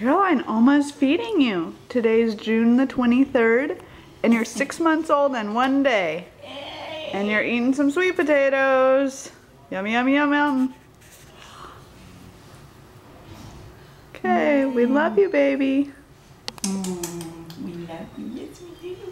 Caroline Oma's feeding you. Today's June the 23rd, and you're six months old and one day. And you're eating some sweet potatoes. Yummy, yummy, yum, yum. Okay, we love you, baby. Mm, we love you. Yes, we do.